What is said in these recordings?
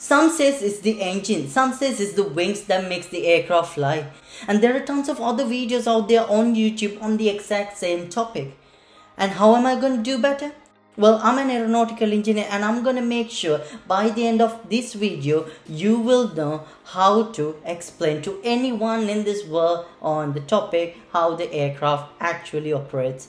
Some says it's the engine, some says it's the wings that makes the aircraft fly. And there are tons of other videos out there on YouTube on the exact same topic. And how am I going to do better? Well, I'm an aeronautical engineer and I'm going to make sure by the end of this video, you will know how to explain to anyone in this world on the topic how the aircraft actually operates.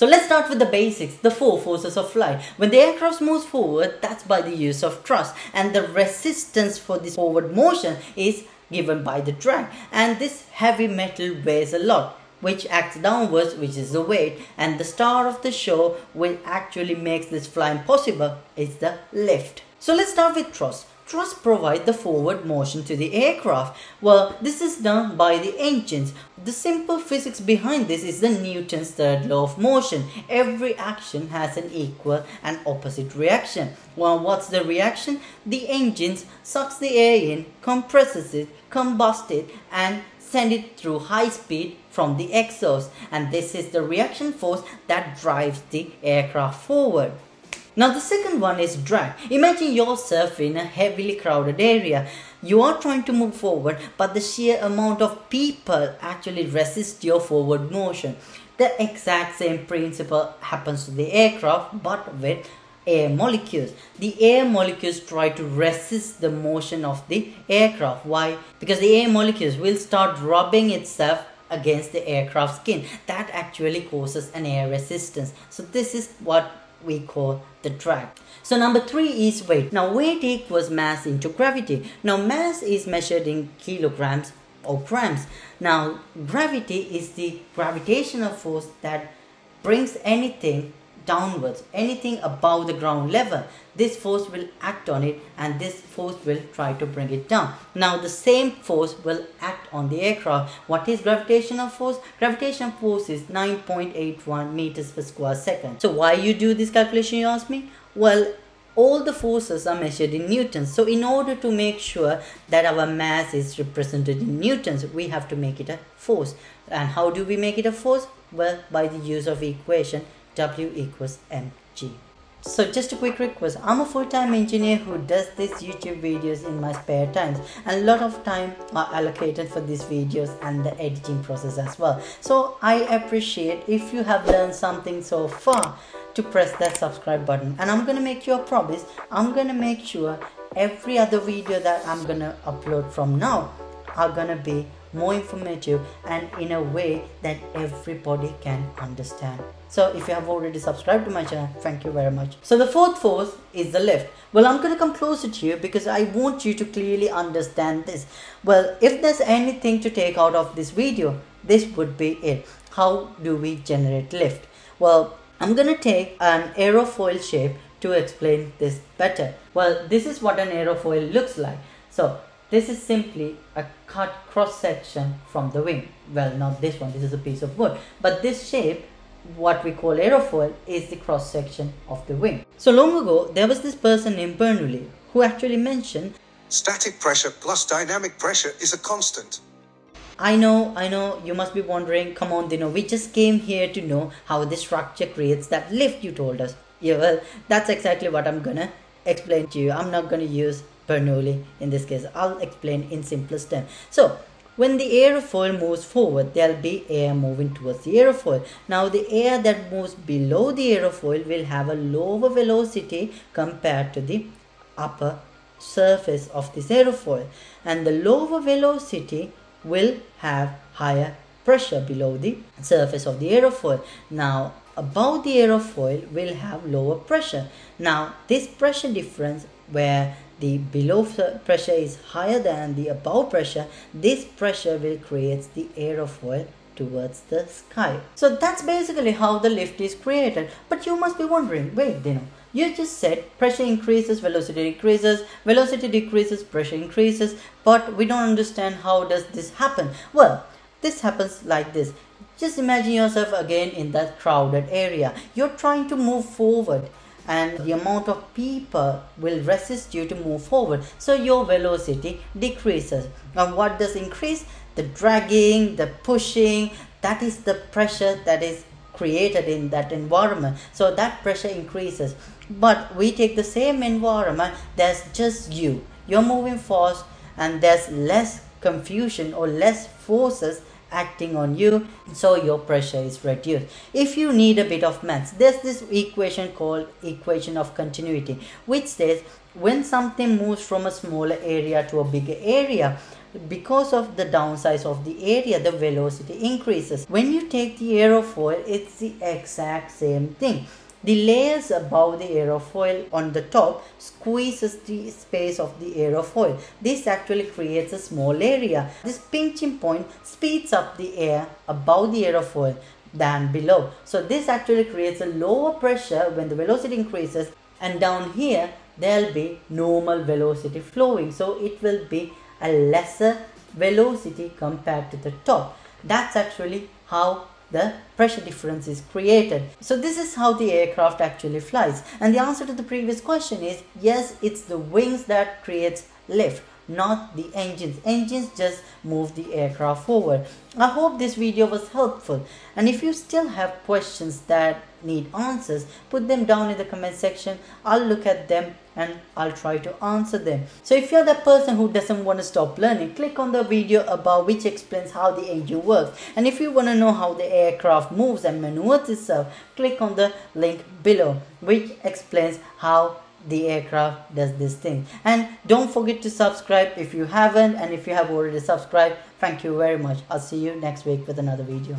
So let's start with the basics, the four forces of flight. When the aircraft moves forward, that's by the use of thrust and the resistance for this forward motion is given by the drag and this heavy metal weighs a lot which acts downwards which is the weight and the star of the show which actually makes this flying possible is the lift. So let's start with thrust. Thrust provide the forward motion to the aircraft. Well, this is done by the engines. The simple physics behind this is the Newton's third law of motion. Every action has an equal and opposite reaction. Well, what's the reaction? The engines sucks the air in, compresses it, combusts it and send it through high speed from the exhaust and this is the reaction force that drives the aircraft forward. Now the second one is drag. Imagine yourself in a heavily crowded area. You are trying to move forward but the sheer amount of people actually resist your forward motion. The exact same principle happens to the aircraft but with air molecules. The air molecules try to resist the motion of the aircraft. Why? Because the air molecules will start rubbing itself against the aircraft skin. That actually causes an air resistance. So this is what we call the drag. So number three is weight. Now weight equals mass into gravity. Now mass is measured in kilograms or grams. Now gravity is the gravitational force that brings anything downwards. Anything above the ground level this force will act on it and this force will try to bring it down. Now the same force will act on the aircraft. What is gravitational force? Gravitational force is 9.81 meters per square second. So why you do this calculation you ask me? Well all the forces are measured in newtons. So in order to make sure that our mass is represented in newtons we have to make it a force. And how do we make it a force? Well by the use of equation W equals mg. So just a quick request, I'm a full-time engineer who does these YouTube videos in my spare times and a lot of time are allocated for these videos and the editing process as well. So I appreciate if you have learned something so far to press that subscribe button and I'm gonna make you a promise, I'm gonna make sure every other video that I'm gonna upload from now are gonna be more informative and in a way that everybody can understand. So if you have already subscribed to my channel, thank you very much. So the fourth force is the lift. Well, I'm going to come closer to you because I want you to clearly understand this. Well, if there's anything to take out of this video, this would be it. How do we generate lift? Well, I'm going to take an aerofoil shape to explain this better. Well, this is what an aerofoil looks like. So this is simply a cut cross section from the wing. Well, not this one, this is a piece of wood. But this shape, what we call aerofoil, is the cross section of the wing. So long ago, there was this person named Bernoulli who actually mentioned Static pressure plus dynamic pressure is a constant. I know, I know, you must be wondering, come on Dino, we just came here to know how the structure creates that lift you told us. Yeah, well, that's exactly what I'm gonna explain to you. I'm not gonna use Bernoulli in this case. I'll explain in simplest terms. So when the aerofoil moves forward, there'll be air moving towards the aerofoil. Now the air that moves below the aerofoil will have a lower velocity compared to the upper surface of this aerofoil and the lower velocity will have higher pressure below the surface of the aerofoil. Now above the aerofoil will have lower pressure. Now this pressure difference where the below pressure is higher than the above pressure, this pressure will create the aerofoil towards the sky. So that's basically how the lift is created. But you must be wondering, wait, you know, you just said pressure increases, velocity decreases, velocity decreases, pressure increases, but we don't understand how does this happen. Well, this happens like this. Just imagine yourself again in that crowded area. You're trying to move forward and the amount of people will resist you to move forward. So your velocity decreases. Now what does increase? The dragging the pushing that is the pressure that is created in that environment. So that pressure increases. But we take the same environment there's just you. You're moving fast and there's less confusion or less forces acting on you so your pressure is reduced. If you need a bit of maths there's this equation called equation of continuity which says when something moves from a smaller area to a bigger area because of the downsize of the area the velocity increases. When you take the aerofoil it's the exact same thing the layers above the aerofoil on the top squeezes the space of the aerofoil. This actually creates a small area. This pinching point speeds up the air above the aerofoil than below. So this actually creates a lower pressure when the velocity increases and down here there'll be normal velocity flowing. So it will be a lesser velocity compared to the top. That's actually how the pressure difference is created. So this is how the aircraft actually flies. And the answer to the previous question is yes, it's the wings that creates lift not the engines. Engines just move the aircraft forward. I hope this video was helpful and if you still have questions that need answers, put them down in the comment section. I'll look at them and I'll try to answer them. So if you're the person who doesn't want to stop learning, click on the video above which explains how the engine works. And if you want to know how the aircraft moves and maneuvers itself, click on the link below which explains how the aircraft does this thing and don't forget to subscribe if you haven't and if you have already subscribed thank you very much i'll see you next week with another video